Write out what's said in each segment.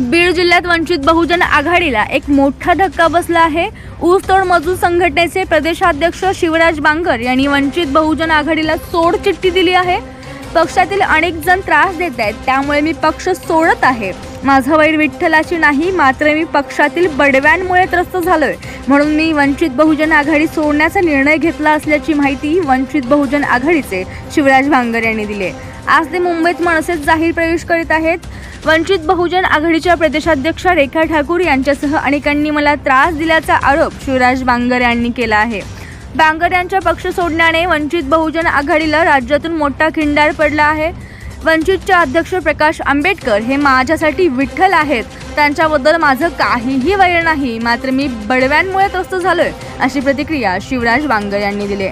बीड जिल्ह्यात वंचित बहुजन आघाडीला एक मोठा धक्का बसला आहे. ऊसतोड मजूर संघटनेचे प्रदेशाध्यक्ष शिवराज बांगर यांनी वंचित बहुजन आघाडीला सोड चिठ्ठी दिली आहे. पक्षातील अनेक जण त्रास देत आहेत त्यामुळे मी पक्ष सोडत आहे. माझं वैर विठ्ठलाची नाही मात्र मी पक्षातील बडव्यांमुळे त्रस्त झालोय. म्हणून मी वंचित बहुजन आघाडी सोडण्याचा निर्णय घेतला असल्याची माहिती वंचित बहुजन आघाडीचे शिवराज भांगर यांनी दिली आज ते मुंबईत मनसेत जाहीर प्रवेश करीत आहेत. वंचित बहुजन आघाडीच्या प्रदेशाध्यक्षा रेखा ठाकूर यांच्यासह अनेकांनी मला त्रास दिल्याचा आरोप शिवराज बांगर यांनी केला आहे. बांगर यांच्या पक्ष सोडण्याने वंचित बहुजन आघाडीला राज्यातून मोठा खिंडार पडला आहे. वंचितचे अध्यक्ष प्रकाश आंबेडकर हे माझ्यासाठी विठ्ठल आहेत. त्यांच्याबद्दल माझं काहीही वैर नाही मात्र मी बडव्यांमुळे त्रस्त झालोय अशी प्रतिक्रिया शिवराज बांगर यांनी दिली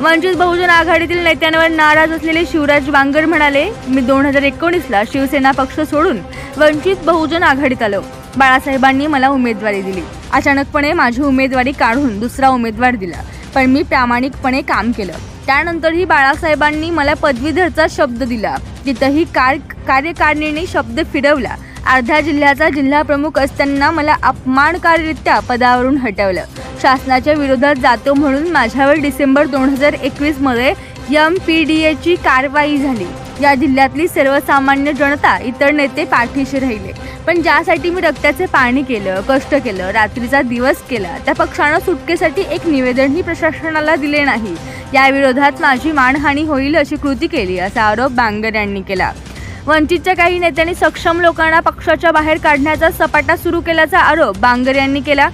वंचित बहुजन आघाडीतील नेत्यांवर नाराज असलेले शिवराज बांगर म्हणाले मी दोन हजार एकोणीसला शिवसेना पक्ष सोडून वंचित बहुजन आघाडीत आलो. बाळासाहेबांनी मला उमेदवारी दिली. अचानकपणे माझी उमेदवारी काढून दुसरा उमेदवार दिला. पण मी प्रामाणिकपणे काम केलं. त्यानंतरही बाळासाहेबांनी मला पदवीधरचा शब्द दिला. तिथंही कार कार्यकारिणीने शब्द फिरवला. अर्ध्या जिल्ह्याचा जिल्हा प्रमुख असताना मला अपमानकाररित्या पदावरून हटवलं. शासनाच्या विरोधात जातो म्हणून माझ्यावर डिसेंबर दोन हजार एकवीसमध्ये एम पी डी एची कारवाई झाली. या जिल्ह्यातली सर्वसामान्य जनता इतर नेते पाठीशी राहिले. पण ज्यासाठी मी रक्ताचे पाणी केलं कष्ट केलं रात्रीचा दिवस केला त्या पक्षानं सुटकेसाठी एक निवेदनही प्रशासनाला दिले नाही. याविरोधात माझी मानहानी होईल अशी कृती केली असा आरोप बांगर यांनी केला. वंचितच्या काही नेत्यांनी सक्षम लोकांना पक्षाच्या बाहेर काढण्याचा सपाटा सुरू केल्याचा आरोप बांगर यांनी केला.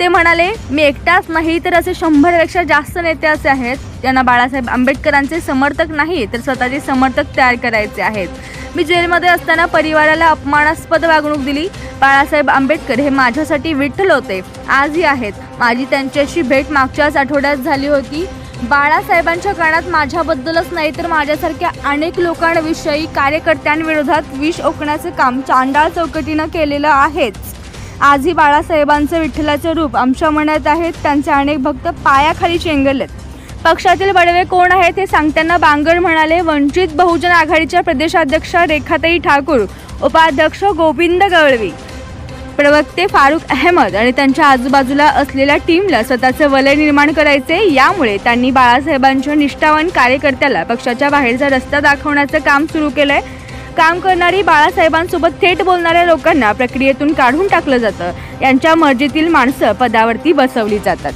ते म्हणाले मी एकटाच नाही तर असे शंभरपेक्षा जास्त नेते असे आहेत ज्यांना बाळासाहेब आंबेडकरांचे समर्थक नाही तर स्वतःचे समर्थक तयार करायचे आहेत. मी जेलमध्ये असताना परिवाराला अपमानास्पद वागणूक दिली. बाळासाहेब आंबेडकर हे माझ्यासाठी विठ्ठल होते. आजही आहेत. माझी त्यांच्याशी भेट मागच्याच आठवड्यात झाली होती. बाळासाहेबांच्या काळात माझ्याबद्दलच नाही तर माझ्यासारख्या अनेक लोकांविषयी कार्यकर्त्यांविरोधात विष ओकण्याचे काम चांडाळ चौकटीनं केलेलं आहेच. आजही बाळासाहेबांचं विठ्ठलाचं रूप आमच्या मनात आहेत. त्यांचे अनेक भक्त पायाखाली चेंगरलेत पक्षातील बडवे कोण आहेत हे सांगताना बांगर म्हणाले वंचित बहुजन आघाडीच्या प्रदेशाध्यक्ष रेखाताई ठाकूर उपाध्यक्ष गोविंद गवळवी प्रवक्ते फारुख अहमद आणि त्यांच्या आजूबाजूला असलेल्या टीमला स्वतःचे वलय निर्माण करायचे. यामुळे त्यांनी बाळासाहेबांच्या निष्ठावान कार्यकर्त्याला पक्षाच्या बाहेरचा रस्ता दाखवण्याचं काम सुरू केलंय. काम करणारी बाळासाहेबांसोबत थेट बोलणाऱ्या लोकांना प्रक्रियेतून काढून टाकलं जातं. यांच्या मर्जीतील माणसं पदावरती बसवली जातात.